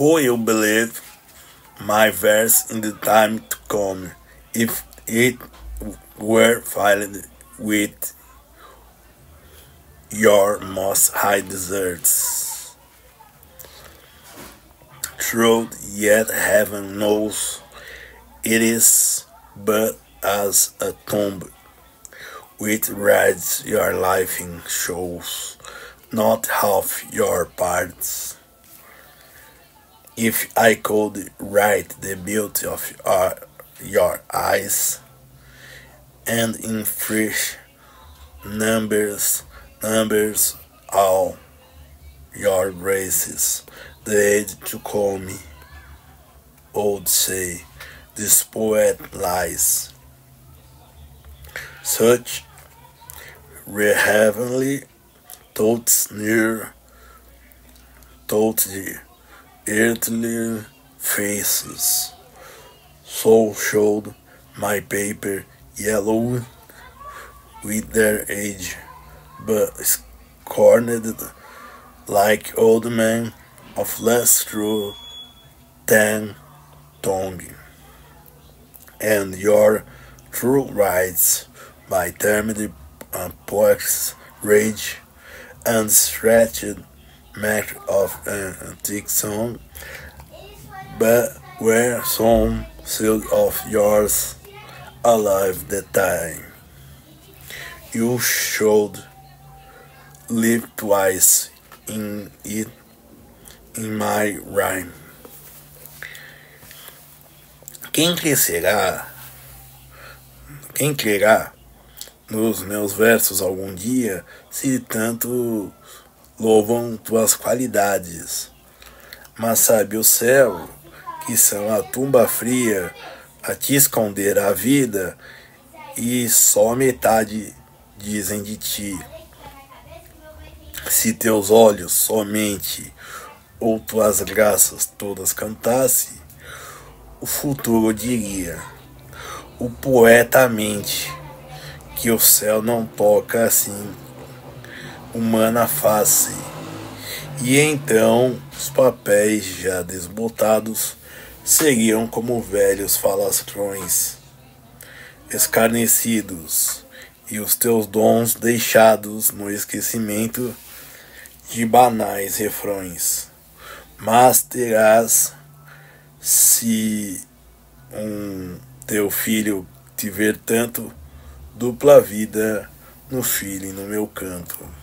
Who will believe my verse in the time to come, if it were filled with your most high deserts? Truth, yet heaven knows it is but as a tomb which reads your life in shows, not half your parts. If I could write the beauty of your, your eyes, and in fresh numbers, numbers all your graces, the age to call me, old say, this poet lies. Such were heavenly thoughts near, thoughts the earthly faces. So showed my paper yellow with their age, but scorned like old men of less true than tongue. And your true rights by termed uh, poet's rage and stretched neck of an antique song, but were some sealed of yours alive that time. You should live twice in it in my rhyme. Quem crescerá? Quem crerá nos meus versos algum dia se tanto louvam tuas qualidades? Mas sabe o céu, que são a tumba fria, a te esconder a vida, e só metade dizem de ti. Se teus olhos somente ou tuas graças todas cantasse, o futuro diria, o poeta mente, que o céu não toca assim, humana face. E então os papéis já desbotados seriam como velhos falastrões, escarnecidos, e os teus dons deixados no esquecimento de banais refrões. Mas terás, se um teu filho te ver tanto, dupla vida no filho e no meu canto.